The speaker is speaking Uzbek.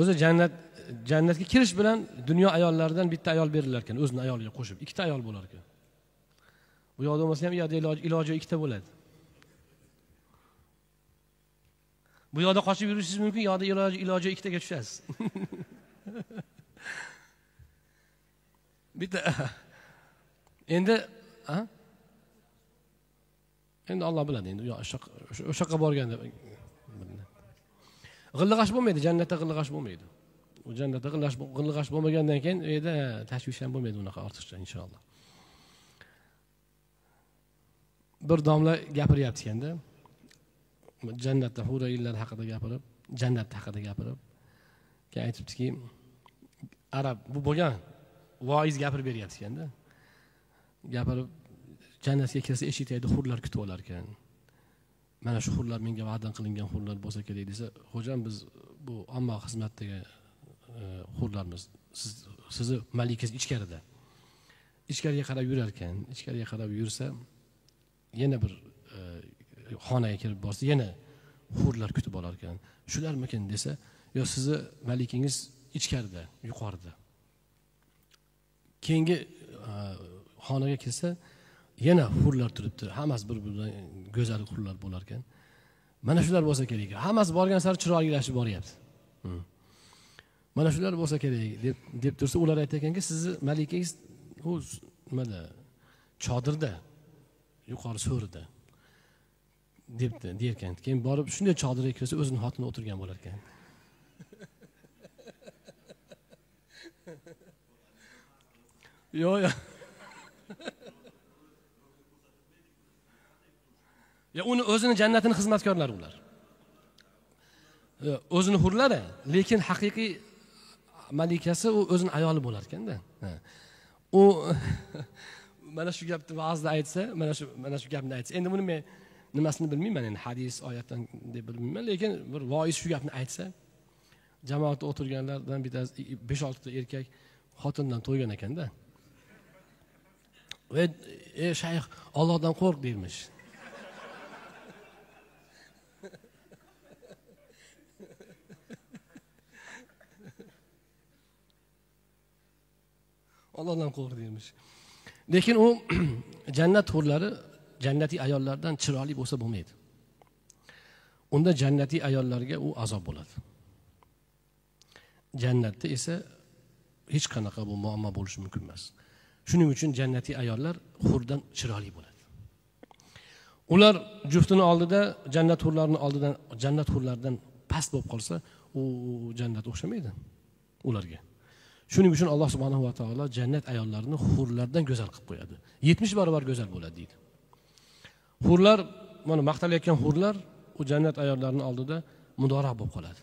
o'zi jannat jannatga kirish bilan dunyo ayollaridan bitta ayol berilar ekan o'zini ayoliga qo'shib. Ikkita ayol bo'lar ekan. Bu yoqda bo'lmasa ham u yoqda iloji iloji ikkita bo'ladi. Bu yoqda qochib yurishingiz mumkin yoqda iloji iloji ikkitaga tushasiz. Bitta endi endi olloh biladi endi o'sha yoqqa borganda. G'illig'ash bo'lmaydi jannatda g'illig'ash bo'lmaydi. U jannatda g'illig'ash bo'lmagandan keyin u yerda tashvish ham bo'lmaydi unaqa ortiqcha inshaalloh. Bir domla gapiryapti ekanda jannatda hurayinlar haqida gapirib jannat haqida gapirib keyin aytibdiki arab bu bo'lgan voiz gapirib beryapti ekanda gapirib jannatga kirsa eshik tagida hurlar kutib olar ekan mana shu hurlar menga va'da qilingan hurlar bo'lsa kerak desa xo'jam biz bu omma xizmatdagi e, hurlarmiz. Siz sizni malikangiz ichkarida ichkariga qarab yurar ekan ichkariga qarab yursa yana bir e, xonaga kirib borsa yana hurlar kutib olar ekan shularmikin? desa yo sizni malikangiz ichkarida yuqorida. Keyingi e, xonaga kirsa yana hurlar turibdi. Hammasi bir biridan go'zal hurlar bo'lar ekan mana shular bo'lsa kerak. Hammasi borgan sari chiroylilashib boryapti hmm. mana shular bo'lsa kerak deb deb tursa ular aytar ekanki sizni malikangiz u nimada? Chodirda yuqori so'rida debdi derkan. Keyin borib shunday chodirga kirsa o'zini xotini o'tirgan bo'lar ekan yo'q yo'q uni o'zini jannatini xizmatkorlari ular. E, o'zini hurlari lekin haqiqiy malikasi u o'zini ayoli bo'lar ekanda u mana shu gapni ba'zida aytsa mana shu mana shu gapni aytsa endi buni men nimasini bilmayman endi hadis oyatdan deb bilmayman lekin bir voiz shu gapni aytsa jamoatda o'tirganlardan bittasi besh oltita erkak xotindan to'ygan ekanda ey shayx ollohdan qo'rq deymish. Ollohdan qo'rq deymish lekin u jannat hurlari jannatiy ayollardan chiroyli bo'lsa bo'lmaydi. Unda jannatiy ayollarga u azob bo'ladi. Jannatda esa hech qanaqa bu muammo bo'lishi mumkin emas. Shuning uchun jannatiy ayollar hurdan chiroyli bo'ladi. Ular juftini oldida jannat hurlarini oldidan jannat hurlaridan past bo'lib qolsa u jannat o'xshamaydi ularga. Shuning uchun alloh subhanahu va taolo jannat ayollarini hurlardan go'zal qilib qo'yadi. Yetmish barobar go'zal bo'ladi deydi. Hurlar mana maqtalayotgan hurlar u jannat ayollarini oldida mudorak bo'lib qoladi.